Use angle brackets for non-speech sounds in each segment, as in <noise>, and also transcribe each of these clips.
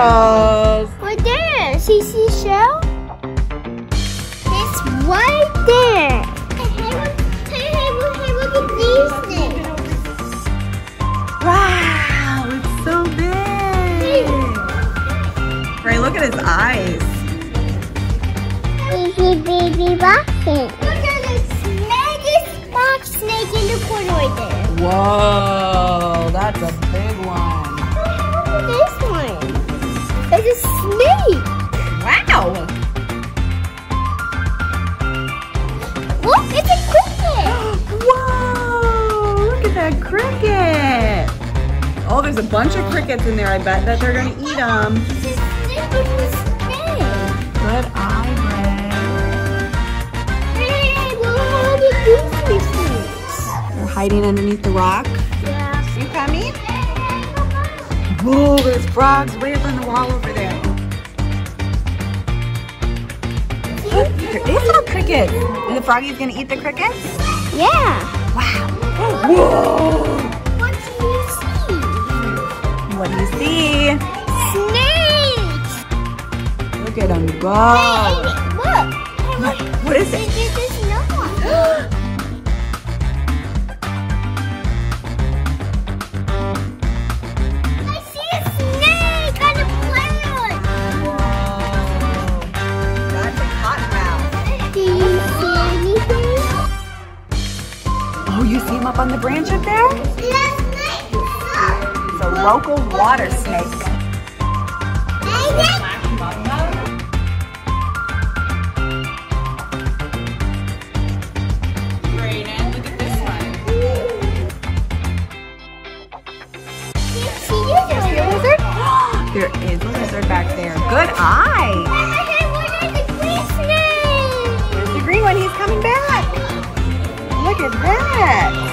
turtles. Right there. See seashell? It's right there. Hey, hey, look, hey, hey, look, at these things. Wow, it's so big. Ray, look at his eyes. Easy baby boxing. Look at the biggest box snake in the corner right there. Whoa, that's a big one. This Oh, there's a bunch of crickets in there. I bet that they're gonna eat them. A snake. It's. Good eye, Hey, look how they do these things. Ray. They're hiding underneath the rock. Yeah. You coming? Whoa, there's frogs way up on the wall over there. Look, there is little crickets. And the froggy's gonna eat the crickets? Yeah. Wow. Whoa. What do you see? Snakes. Look at them go. Hey, look. Hey, look. <gasps> what is it? it? is. <gasps> I see a snake on the plant. That's a cottonmouth. Do you see anything? Oh, you see him up on the branch up there? Yes. A local water snake. There is a lizard back there. Good eye. The. There's the green one. He's coming back. Look at that.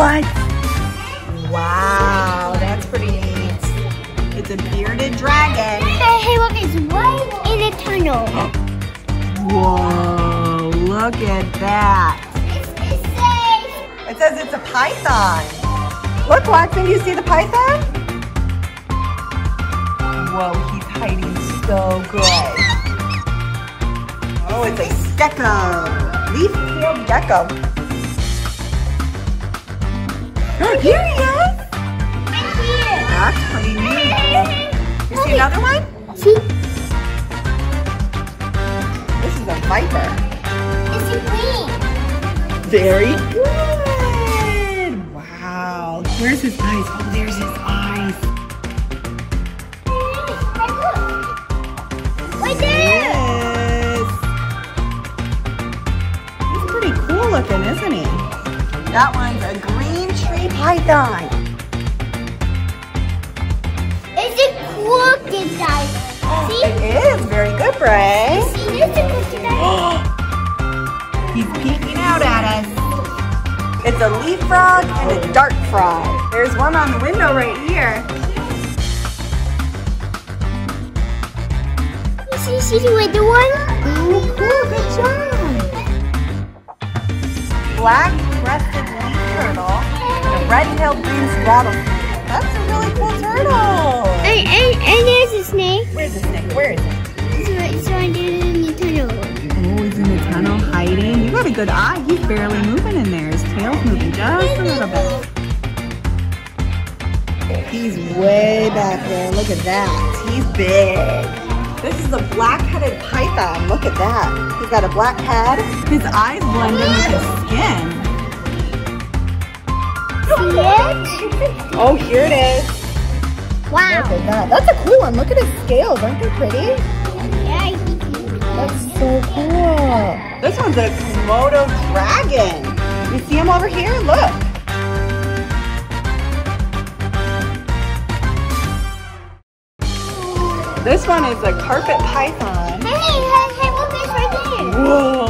What? Wow, that's pretty neat. It's a bearded dragon. Hey, hey, look, it's white in a tunnel. Whoa, look at that. It's, it's safe. It says it's a python. Look, Watson, do you see the python? Whoa, he's hiding so good. Oh, it's a gecko. Leaf-tailed gecko. <gasps> Here he is. That's pretty neat. You see another one? See, This is a viper. it's a queen. Very good. Wow. Where's his eyes? Oh, there's his eyes. Right there. Yes. He's pretty cool looking, isn't he? That one's a python. It's a crocodile. See? It is very good, Bray. See, it's a crocodile. <gasps> He's peeking out at us. It's a leaf frog and a dart frog. There's one on the window right here. See, see, see, the one? Oh, cool. Good job. Black-breasted leaf turtle and a red-tailed green rattlesnake. That's a really cool turtle. And, and, and there's a snake. Where's the snake? Where is it? It's right, it's right there in the tunnel. Oh, he's in the tunnel hiding. You got a good eye. He's barely moving in there. His tail's moving just a little bit. He's way back there. Look at that. He's big. This is a black-headed python. Look at that. He's got a black head. His eyes blend in with his skin. See it? Oh, here it is. Wow. Look at that. That's a cool one. Look at his scales. Aren't they pretty? Yeah, I think it- That's so cool. This one's a Komodo dragon. You see him over here? Look. This one is a carpet python. Hey, hey, hey, look, it's right there. Whoa.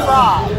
是吧？